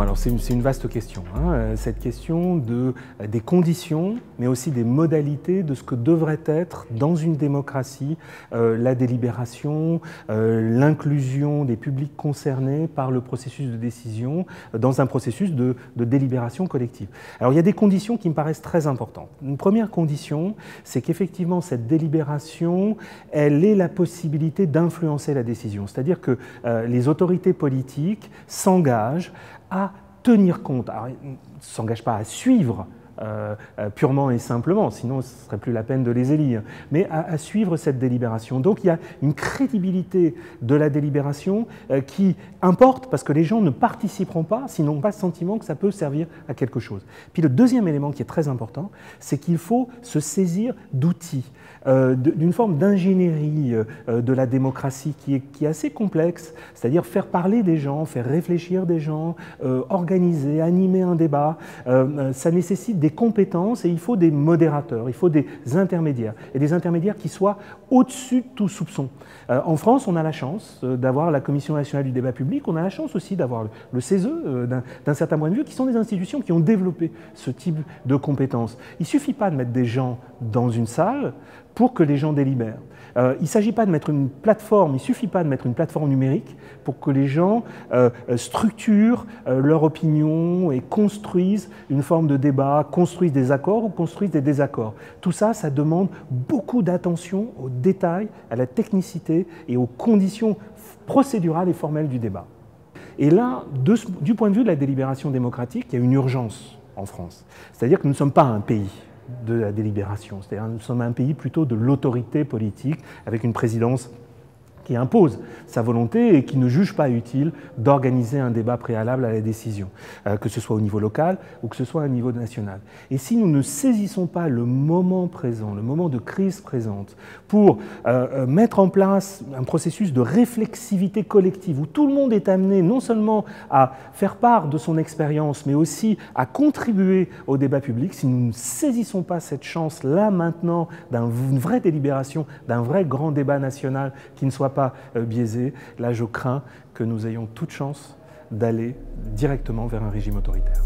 Alors c'est une, vaste question. Hein, euh, cette question euh, des conditions, mais aussi des modalités de ce que devrait être dans une démocratie euh, la délibération, l'inclusion des publics concernés par le processus de décision dans un processus de, délibération collective. Alors il y a des conditions qui me paraissent très importantes. Une première condition, c'est qu'effectivement cette délibération, elle ait la possibilité d'influencer la décision. C'est-à-dire que les autorités politiques s'engagent à tenir compte, alors, ne s'engage pas à suivre euh, euh, purement et simplement, sinon ce ne serait plus la peine de les élire, mais à, suivre cette délibération. Donc il y a une crédibilité de la délibération euh, qui importe parce que les gens ne participeront pas s'ils n'ont pas le sentiment que ça peut servir à quelque chose. Puis le deuxième élément qui est très important, c'est qu'il faut se saisir d'outils, d'une forme d'ingénierie de la démocratie qui est, qui est assez complexe, c'est-à-dire faire parler des gens, faire réfléchir des gens, organiser, animer un débat. ça nécessite des compétences et il faut des modérateurs, il faut des intermédiaires, et des intermédiaires qui soient au-dessus de tout soupçon. Euh, en France, on a la chance euh, d'avoir la Commission nationale du débat public, on a la chance aussi d'avoir le, CESE euh, d'un certain point de vue, qui sont des institutions qui ont développé ce type de compétences. Il ne suffit pas de mettre des gens dans une salle pour que les gens délibèrent. Euh, il ne s'agit pas de mettre une plateforme, il ne suffit pas de mettre une plateforme numérique pour que les gens euh, structurent euh, leur opinion et construisent une forme de débat, construisent des accords ou construisent des désaccords. Tout ça, ça demande beaucoup d'attention aux détails, à la technicité et aux conditions procédurales et formelles du débat. Et là, du point de vue de la délibération démocratique, il y a une urgence en France. C'est-à-dire que nous ne sommes pas un pays de la délibération. C'est-à-dire nous sommes un pays plutôt de l'autorité politique, avec une présidence qui impose sa volonté et qui ne juge pas utile d'organiser un débat préalable à la décision, euh, que ce soit au niveau local ou que ce soit au niveau national. Et si nous ne saisissons pas le moment présent, le moment de crise présente, pour euh, euh, mettre en place un processus de réflexivité collective où tout le monde est amené non seulement à faire part de son expérience, mais aussi à contribuer au débat public, si nous ne saisissons pas cette chance là maintenant d'une vraie délibération, d'un vrai grand débat national qui ne pas biaisé, là je crains que nous ayons toute chance d'aller directement vers un régime autoritaire.